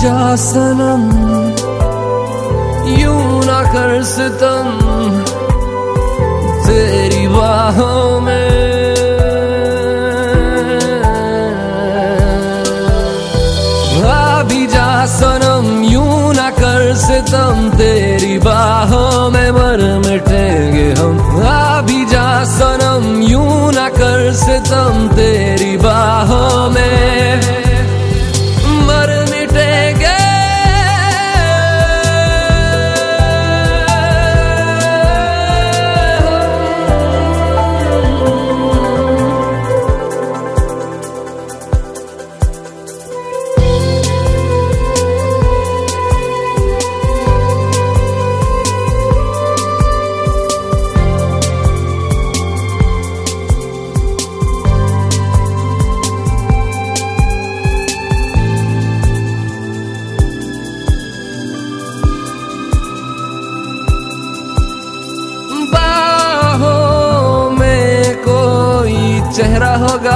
जा सनम यूँ ना कर सितम तेरी बाहों में। भी सनम यूँ ना कर सितम तेरी बाहों में मर मिटेंगे हम। भी जा सनम यूँ ना कर सितम ಹೋಗ